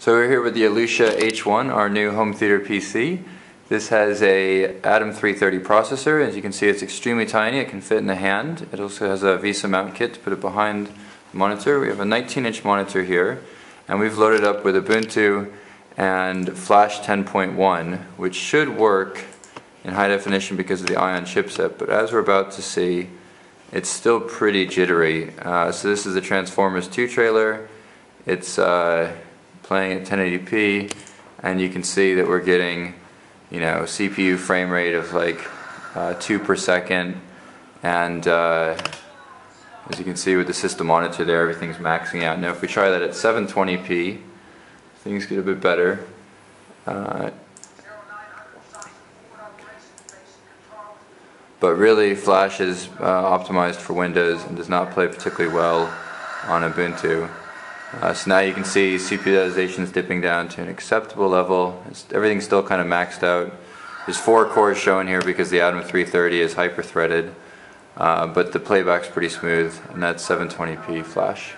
So we're here with the Aleutia H1, our new home theater PC. This has a Atom 330 processor. As you can see, it's extremely tiny. It can fit in the hand. It also has a VESA mount kit to put it behind the monitor. We have a 19-inch monitor here, and we've loaded up with Ubuntu and Flash 10.1, which should work in high definition because of the Ion chipset. But as we're about to see, it's still pretty jittery. Uh, so this is the Transformers 2 trailer. It's uh, playing at 1080p and you can see that we're getting you know CPU frame rate of like uh, 2 per second and uh, as you can see with the system monitor there everything's maxing out. Now if we try that at 720p things get a bit better. Uh, but really Flash is uh, optimized for Windows and does not play particularly well on Ubuntu. Uh, so now you can see CPU utilization is dipping down to an acceptable level. It's, everything's still kind of maxed out. There's four cores shown here because the Atom 330 is hyper-threaded, uh, but the playback's pretty smooth, and that's 720p flash.